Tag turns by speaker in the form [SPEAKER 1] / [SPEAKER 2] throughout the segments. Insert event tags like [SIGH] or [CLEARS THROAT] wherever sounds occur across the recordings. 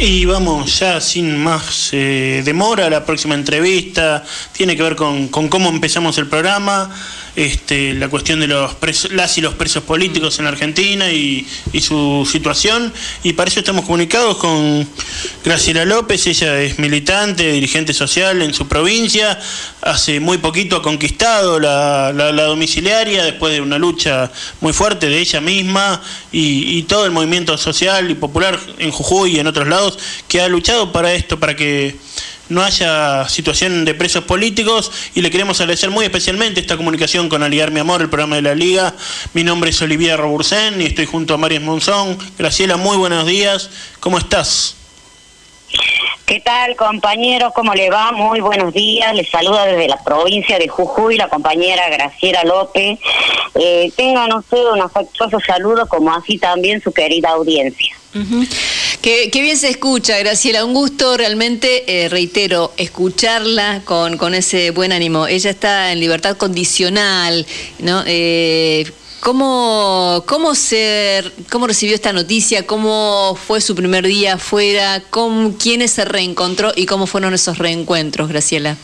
[SPEAKER 1] Y vamos ya sin más eh, demora a la próxima entrevista. Tiene que ver con, con cómo empezamos el programa este, la cuestión de los las y los presos políticos en Argentina y, su situación. Y para eso estamos comunicados con Graciela López, ella es militante, dirigente social en su provincia, hace muy poquito ha conquistado la, domiciliaria después de una lucha muy fuerte de ella misma y, y todo el movimiento social y popular en Jujuy y en otros lados que ha luchado para esto, para que no haya situación de presos políticos y le queremos agradecer muy especialmente esta comunicación con Aliar Mi Amor, el programa de la Liga. Mi nombre es Olivia Robursen y estoy junto a Marias Monzón. Graciela, muy buenos días. ¿Cómo estás?
[SPEAKER 2] ¿Qué tal, compañeros? ¿Cómo le va? Muy buenos días. Les saluda desde la provincia de Jujuy la compañera Graciela López. Eh, tengan ustedes un afectuoso saludo, como así también su querida audiencia.
[SPEAKER 3] Qué, bien se escucha, Graciela. Un gusto realmente, eh, reitero, escucharla con, con ese buen ánimo. Ella está en libertad condicional, ¿no? Eh, ¿Cómo, cómo, ¿Cómo recibió esta noticia? ¿Cómo fue su primer día afuera? ¿Con quiénes se reencontró y cómo fueron esos reencuentros, Graciela?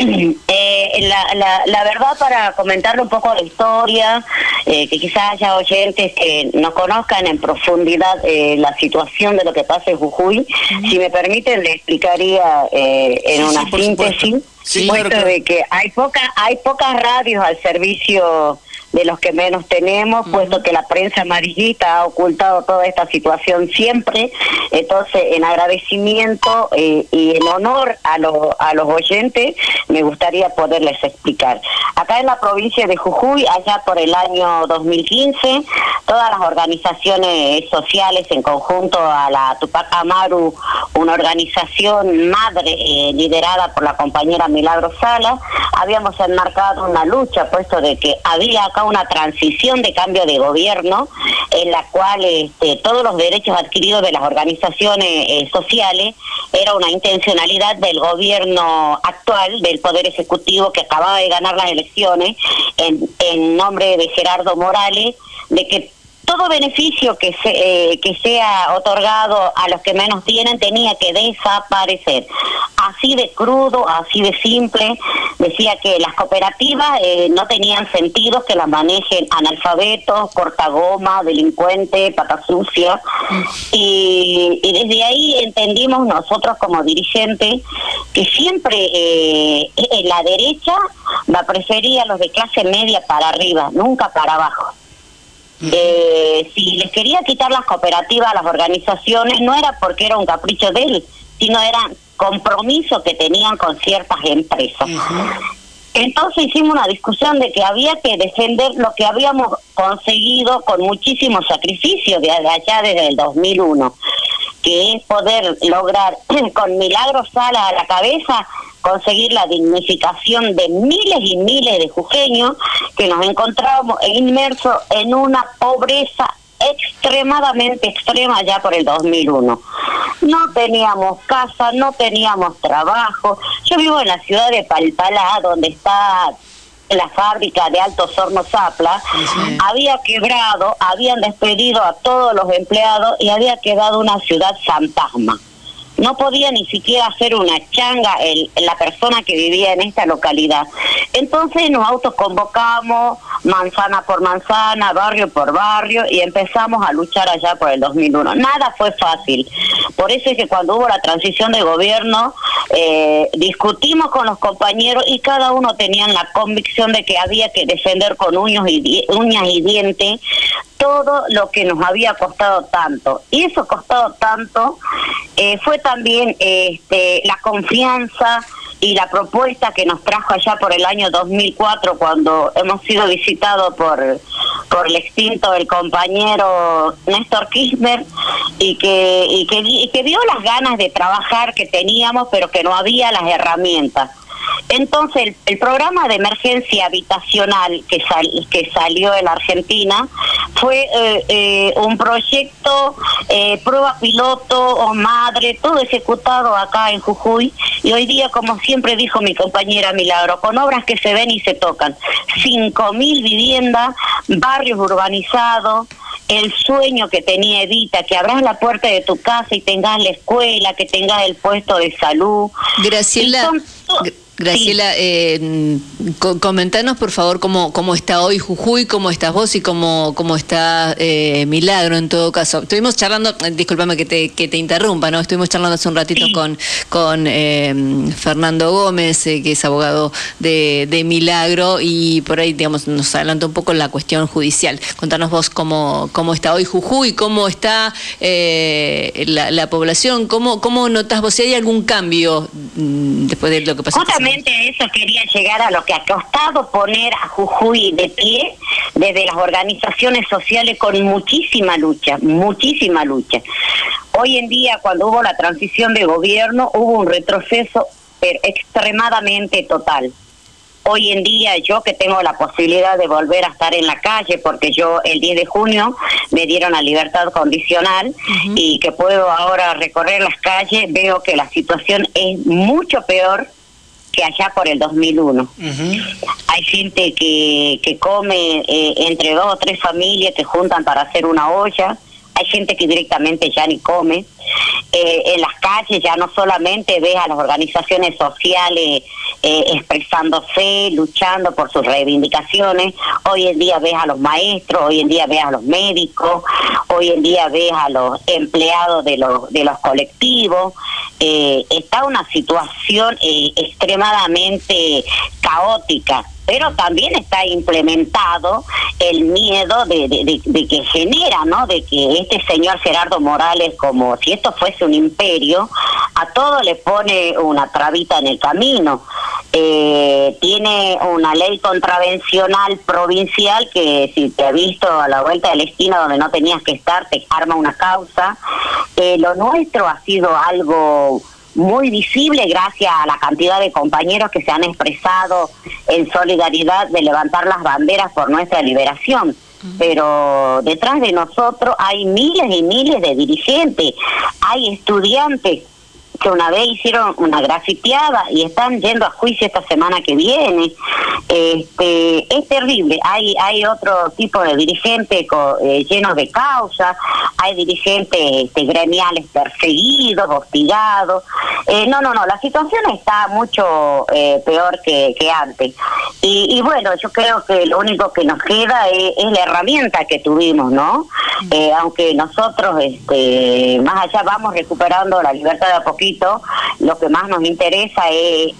[SPEAKER 2] Eh, la, la, verdad, para comentarle un poco la historia, eh, que quizás haya oyentes que no conozcan en profundidad eh, la situación de lo que pasa en Jujuy, si me permiten, le explicaría en una síntesis, puesto de que hay, poca, hay pocas radios al servicio de los que menos tenemos, puesto que la prensa amarillita ha ocultado toda esta situación siempre. Entonces, en agradecimiento eh, y en honor a, a los oyentes, me gustaría poderles explicar. Acá en la provincia de Jujuy, allá por el año 2015, todas las organizaciones sociales en conjunto a la Tupac Amaru, una organización madre eh, liderada por la compañera Milagro Sala, habíamos enmarcado una lucha, puesto de que había acá una transición de cambio de gobierno en la cual este, todos los derechos adquiridos de las organizaciones eh, sociales era una intencionalidad del gobierno actual, del Poder Ejecutivo que acababa de ganar las elecciones en, en nombre de Gerardo Morales, de que todo beneficio que, se, eh, que sea otorgado a los que menos tienen tenía que desaparecer. Así de crudo, así de simple. Decía que las cooperativas eh, no tenían sentido que las manejen analfabetos, cortagoma, delincuentes, pata sucia. Y, desde ahí entendimos nosotros como dirigentes que siempre eh, la derecha va a preferir a los de clase media para arriba, nunca para abajo. Eh, si les quería quitar las cooperativas a las organizaciones, no era porque era un capricho de él, sino eran compromisos que tenían con ciertas empresas. Entonces hicimos una discusión de que había que defender lo que habíamos conseguido con muchísimo sacrificio de allá desde el 2001, que es poder lograr [CLEARS THROAT] con Milagro Sala a la cabeza conseguir la dignificación de miles y miles de jujeños que nos encontrábamos inmersos en una pobreza extremadamente extrema ya por el 2001. No teníamos casa, no teníamos trabajo. Yo vivo en la ciudad de Palpalá, donde está la fábrica de Altos Hornos Zapla, había quebrado, habían despedido a todos los empleados y había quedado una ciudad fantasma no podía ni siquiera hacer una changa el, la persona que vivía en esta localidad. Entonces nos autoconvocamos manzana por manzana, barrio por barrio y empezamos a luchar allá por el 2001. Nada fue fácil. Por eso es que cuando hubo la transición de gobierno eh, discutimos con los compañeros y cada uno tenía la convicción de que había que defender con uñas y, uñas y dientes todo lo que nos había costado tanto. Y eso costado tanto eh, fue también este, la confianza y la propuesta que nos trajo allá por el año 2004 cuando hemos sido visitados por por el extinto el compañero Néstor Kirchner y que y que, y que vio las ganas de trabajar que teníamos pero que no había las herramientas entonces, el, programa de emergencia habitacional que, que salió en la Argentina fue eh, eh, un proyecto, eh, prueba piloto o madre, todo ejecutado acá en Jujuy. Y hoy día, como siempre dijo mi compañera Milagro, con obras que se ven y se tocan. 5.000 viviendas, barrios urbanizados, el sueño que tenía Evita, que abras la puerta de tu casa y tengas la escuela, que tengas el puesto de salud.
[SPEAKER 3] Graciela. Graciela, eh, comentanos por favor cómo, cómo está hoy Jujuy, cómo estás vos y cómo, cómo está eh, Milagro en todo caso. Estuvimos charlando, eh, discúlpame que te, que te interrumpa, ¿no? Estuvimos charlando hace un ratito con, con eh, Fernando Gómez, que es abogado de, de, Milagro, y por ahí, digamos, nos adelanta un poco la cuestión judicial. Contanos vos cómo, cómo está hoy Jujuy, cómo está la, la, población, cómo, cómo notas vos si hay algún cambio mm, después de lo que pasó
[SPEAKER 2] eso quería llegar a lo que ha costado poner a Jujuy de pie desde las organizaciones sociales con muchísima lucha, muchísima lucha. Hoy en día, cuando hubo la transición de gobierno, hubo un retroceso extremadamente total. Hoy en día yo que tengo la posibilidad de volver a estar en la calle, porque yo el 10 de junio me dieron la libertad condicional y que puedo ahora recorrer las calles, veo que la situación es mucho peor que allá por el 2001. Hay gente que, que come eh, entre dos o tres familias que juntan para hacer una olla. Hay gente que directamente ya ni come. Eh, en las calles ya no solamente ves a las organizaciones sociales eh, expresándose, luchando por sus reivindicaciones, hoy en día ves a los maestros, hoy en día ves a los médicos, hoy en día ves a los empleados de los, de los colectivos, eh, está una situación eh, extremadamente caótica pero también está implementado el miedo de, de, que genera, ¿no? De que este señor Gerardo Morales, como si esto fuese un imperio, a todo le pone una trabita en el camino. Eh, tiene una ley contravencional provincial que si te ha visto a la vuelta de la esquina donde no tenías que estar, te arma una causa. Eh, lo nuestro ha sido algo muy visible gracias a la cantidad de compañeros que se han expresado en solidaridad de levantar las banderas por nuestra liberación. Pero detrás de nosotros hay miles y miles de dirigentes, hay estudiantes que una vez hicieron una grafiteada y están yendo a juicio esta semana que viene. Este, es terrible. Hay hay otro tipo de dirigentes eh, llenos de causas, hay dirigentes este, gremiales perseguidos, hostigados. Eh, no, no, no, la situación está mucho eh, peor que, que antes. Y, y, bueno, yo creo que lo único que nos queda es, la herramienta que tuvimos, ¿no? aunque nosotros, este, más allá, vamos recuperando la libertad de a poquito lo que más nos interesa es,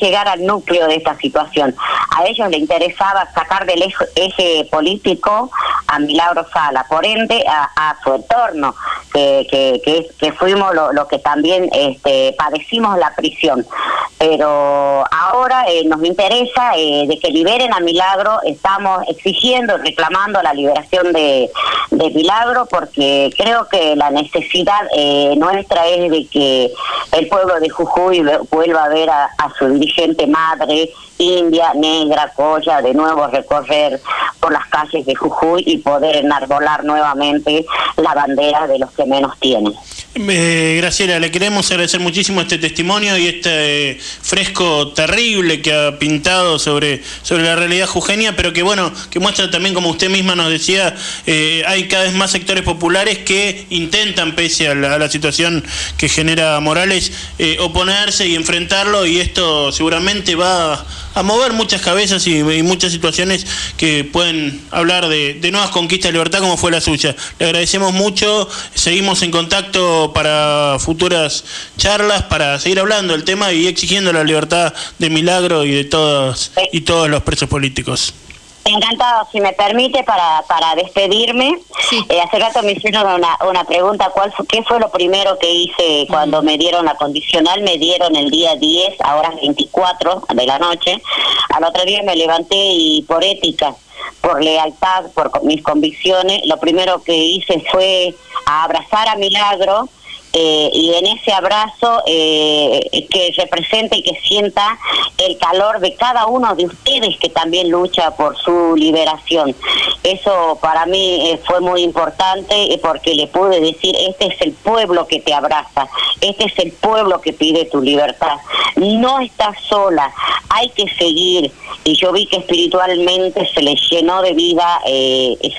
[SPEAKER 2] llegar al núcleo de esta situación. A ellos les interesaba sacar del eje, político a Milagro Sala, por ende a, su entorno, que, que, que, fuimos lo, que también este, padecimos la prisión. Pero ahora eh, nos interesa eh, de que liberen a Milagro, estamos exigiendo, reclamando la liberación de, de Milagro, porque creo que la necesidad eh, nuestra es de que el pueblo de Jujuy vuelva a ver a, su dirigente madre, india, negra, colla, de nuevo recorrer por las calles de Jujuy y poder enarbolar nuevamente la bandera de los que menos tienen.
[SPEAKER 1] Eh, Graciela, le queremos agradecer muchísimo este testimonio y este fresco terrible que ha pintado sobre, sobre la realidad jujeña, pero que bueno, que muestra también, como usted misma nos decía, eh, hay cada vez más sectores populares que intentan, pese a la, situación que genera Morales, eh, oponerse y enfrentarlo y esto seguramente va a mover muchas cabezas y, muchas situaciones que pueden hablar de, de nuevas conquistas de libertad como fue la suya. Le agradecemos mucho, seguimos en contacto para futuras charlas, para seguir hablando del tema y exigiendo la libertad de Milagro y de todos y todos los presos políticos.
[SPEAKER 2] Encantado, si me permite, para, para despedirme. Eh, hace rato me hicieron una, una pregunta, ¿cuál ¿qué fue lo primero que hice cuando me dieron la condicional? Me dieron el día 10, a horas 24 de la noche. Al otro día me levanté y por ética, por lealtad, por mis convicciones, lo primero que hice fue abrazar a Milagro eh, y en ese abrazo eh, que representa y que sienta el calor de cada uno de ustedes que también lucha por su liberación. Eso para mí eh, fue muy importante porque le pude decir, este es el pueblo que te abraza, este es el pueblo que pide tu libertad. No estás sola, hay que seguir. Y yo vi que espiritualmente se le llenó de vida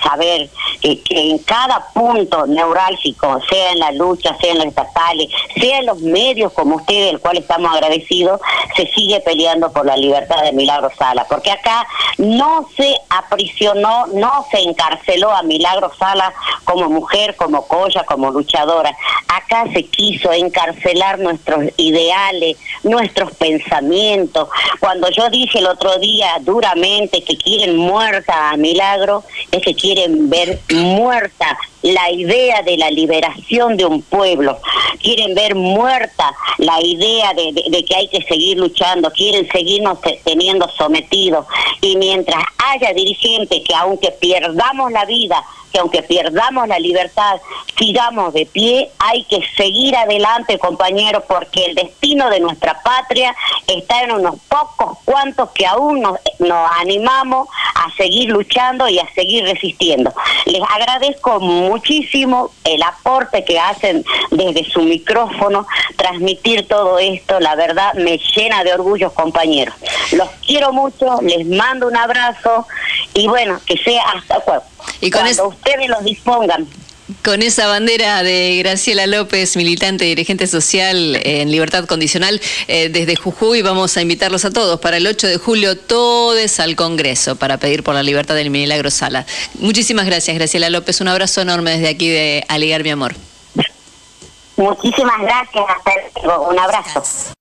[SPEAKER 2] saber que, en cada punto neurálgico, sea en la lucha, sea en los estatales, sea en los medios como ustedes, el cual estamos agradecidos, se sigue peleando por la libertad de Milagro Sala, porque acá no se aprisionó, no se encarceló a Milagro Sala como mujer, como colla, como luchadora. Acá se quiso encarcelar nuestros ideales, nuestros pensamientos. Cuando yo dije el otro día duramente que quieren muerta a Milagro, es que quieren ver muerta la idea de la liberación de un pueblo, quieren ver muerta la idea de, que hay que seguir luchando, quieren seguirnos teniendo sometidos y mientras haya dirigentes que aunque perdamos la vida, que aunque perdamos la libertad, sigamos de pie, hay que seguir adelante, compañeros, porque el destino de nuestra patria está en unos pocos cuantos que aún nos, nos animamos a seguir luchando y a seguir resistiendo. Les agradezco muchísimo el aporte que hacen desde su micrófono, transmitir todo esto, la verdad me llena de orgullo, compañeros. Los quiero mucho, les mando un abrazo y bueno, que sea hasta y cuando ustedes los dispongan.
[SPEAKER 3] Con esa bandera de Graciela López, militante dirigente social en libertad condicional, eh, desde Jujuy vamos a invitarlos a todos para el 8 de julio, todos al Congreso, para pedir por la libertad del Milagro Sala. Muchísimas gracias, Graciela López. Un abrazo enorme desde aquí de Aligar Mi Amor.
[SPEAKER 2] Muchísimas gracias. Un abrazo.